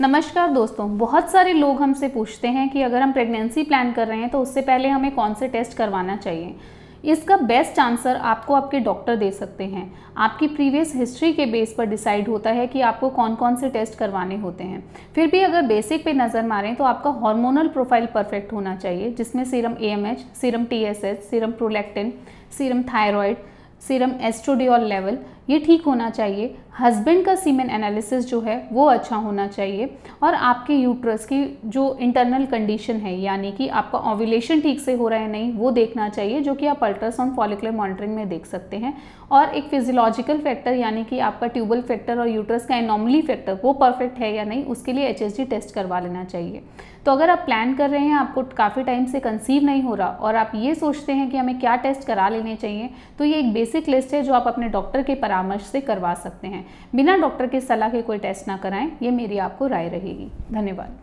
नमस्कार दोस्तों, बहुत सारे लोग हमसे पूछते हैं कि अगर हम प्रेगनेंसी प्लान कर रहे हैं तो उससे पहले हमें कौन से टेस्ट करवाना चाहिए? इसका बेस्ट आंसर आपको आपके डॉक्टर दे सकते हैं। आपकी प्रीवियस हिस्ट्री के बेस पर डिसाइड होता है कि आपको कौन कौन से टेस्ट करवाने होते हैं। फिर भी अगर बेसिक पे नज़र मारें तो आपका हार्मोनल प्रोफ़ाइल परफेक्ट होना चाहिए, जिसमें serum AMH serum TSH serum prolactin serum thyroid serum oestradiol level ये ठीक होना चाहिए। हस्बैंड का सीमेन एनालिसिस जो है, वो अच्छा होना चाहिए। और आपके यूट्रस की जो इंटरनल कंडीशन है, यानी कि आपका ओव्यूलेशन ठीक से हो रहा है नहीं, वो देखना चाहिए, जो कि आप अल्ट्रासाउंड फॉलिकुलर मॉनिटरिंग में देख सकते हैं। और एक फिजियोलॉजिकल फैक्टर यानी कि आपका ट्यूबल फैक्टर और यूट्रस का एनॉमली फैक्टर वो परफेक्ट है या नहीं, उसके लिए एच टेस्ट करवा लेना चाहिए। तो अगर आप प्लान कर रहे हैं, आपको काफ़ी टाइम से कंसीव नहीं हो रहा, और आप ये सोचते हैं कि हमें क्या टेस्ट करा लेने चाहिए तो ये एक बेसिक लिस्ट है जो आप अपने डॉक्टर के परामर्श से करवा सकते हैं। बिना डॉक्टर की सलाह के कोई टेस्ट ना कराएँ, ये मेरी आपको राय रहेगी। धन्यवाद।